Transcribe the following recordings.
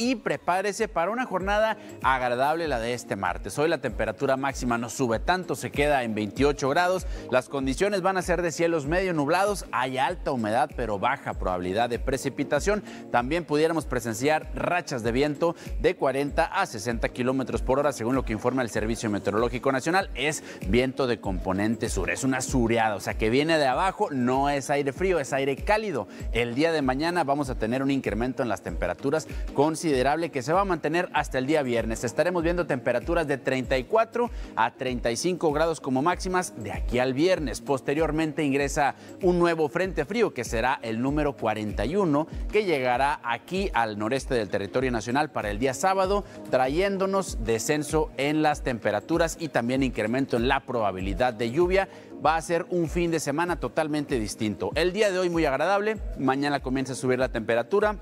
y prepárese para una jornada agradable la de este martes. Hoy la temperatura máxima no sube tanto, se queda en 28 grados. Las condiciones van a ser de cielos medio nublados, hay alta humedad pero baja probabilidad de precipitación. También pudiéramos presenciar rachas de viento de 40 a 60 kilómetros por hora, según lo que informa el Servicio Meteorológico Nacional. Es viento de componente sur, es una sureada, o sea que viene de abajo, no es aire frío, es aire cálido. El día de mañana vamos a tener un incremento en las temperaturas considerable que se va a mantener hasta el día viernes. Estaremos viendo temperaturas de 34 a 35 grados como máximas de aquí al viernes. Posteriormente ingresa un nuevo frente frío que será el número 41 que llegará aquí al noreste del territorio nacional para el día sábado, trayéndonos descenso en las temperaturas y también incremento en la probabilidad de lluvia va a ser un fin de semana totalmente distinto. El día de hoy muy agradable, mañana comienza a subir la temperatura,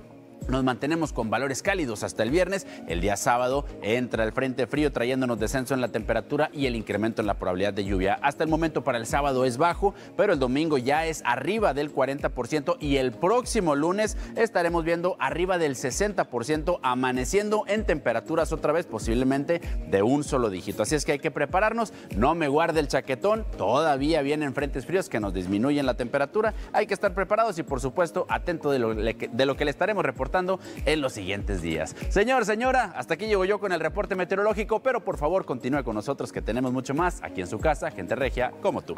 nos mantenemos con valores cálidos hasta el viernes. El día sábado entra el frente frío trayéndonos descenso en la temperatura y el incremento en la probabilidad de lluvia. Hasta el momento para el sábado es bajo, pero el domingo ya es arriba del 40% y el próximo lunes estaremos viendo arriba del 60% amaneciendo en temperaturas otra vez posiblemente de un solo dígito. Así es que hay que prepararnos. No me guarde el chaquetón. Todavía vienen frentes fríos que nos disminuyen la temperatura. Hay que estar preparados y por supuesto atento de lo, de lo que le estaremos en los siguientes días. Señor, señora, hasta aquí llego yo con el reporte meteorológico, pero por favor continúe con nosotros que tenemos mucho más aquí en su casa, gente regia como tú.